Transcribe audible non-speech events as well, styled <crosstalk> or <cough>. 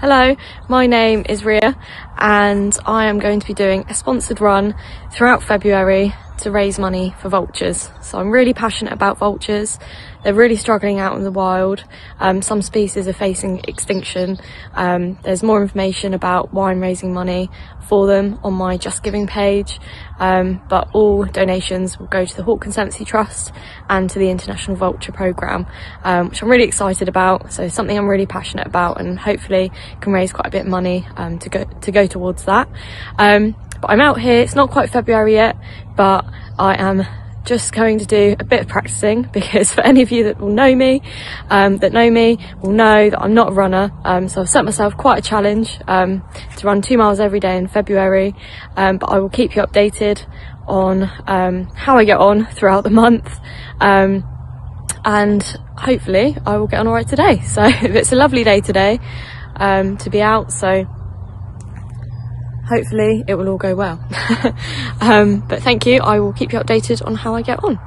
Hello, my name is Ria and I am going to be doing a sponsored run throughout February to raise money for vultures. So I'm really passionate about vultures. They're really struggling out in the wild. Um, some species are facing extinction. Um, there's more information about why I'm raising money for them on my Just Giving page. Um, but all donations will go to the Hawk Conservancy Trust and to the International Vulture Programme, um, which I'm really excited about. So it's something I'm really passionate about and hopefully can raise quite a bit of money um, to go to go towards that. But I'm out here, it's not quite February yet, but I am just going to do a bit of practicing <laughs> because for any of you that will know me, um, that know me, will know that I'm not a runner. Um, so I've set myself quite a challenge um, to run two miles every day in February, um, but I will keep you updated on um, how I get on <laughs> throughout the month. Um, and hopefully I will get on alright today. <laughs> So it's a lovely day today to be out. So hopefully it will all go well. <laughs> um, but thank you. I will keep you updated on how I get on.